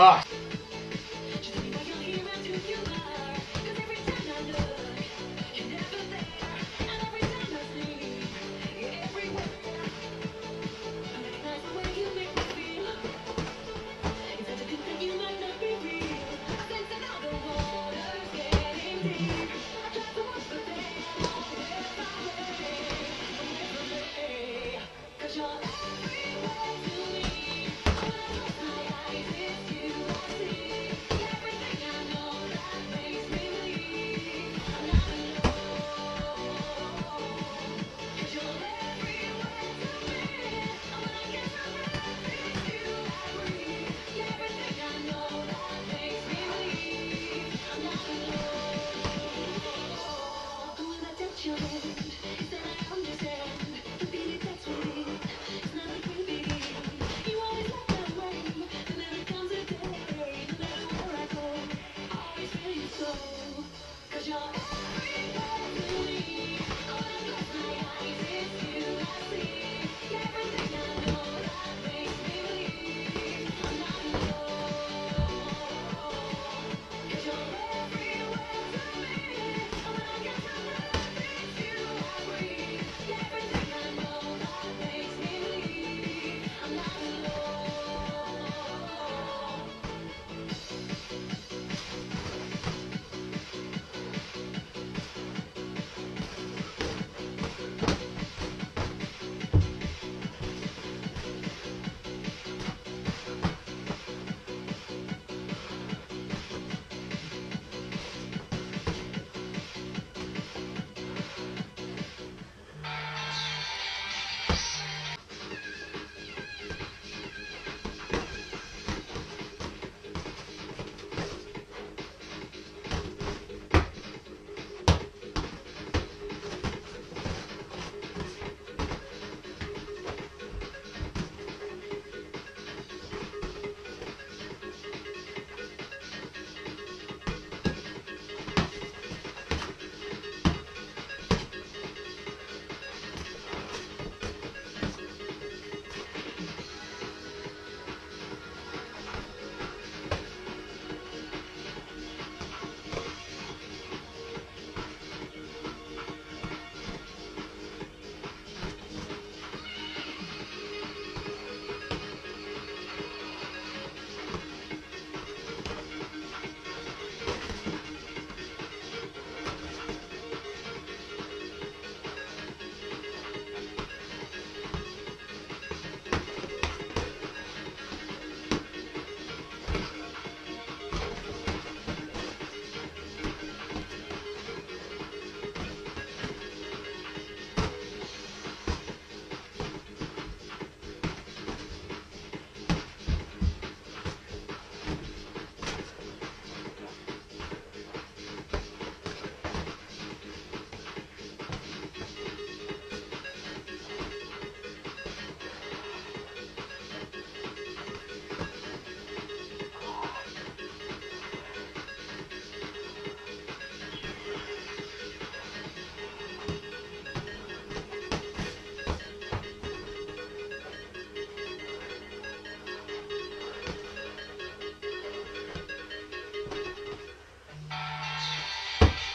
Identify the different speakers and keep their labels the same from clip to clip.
Speaker 1: Ah.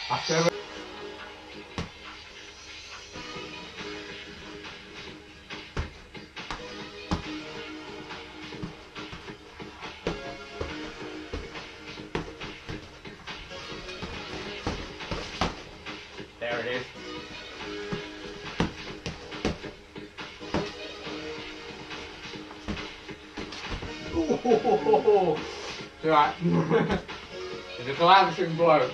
Speaker 1: After There it is. Oh, right. it's a collapsing blow.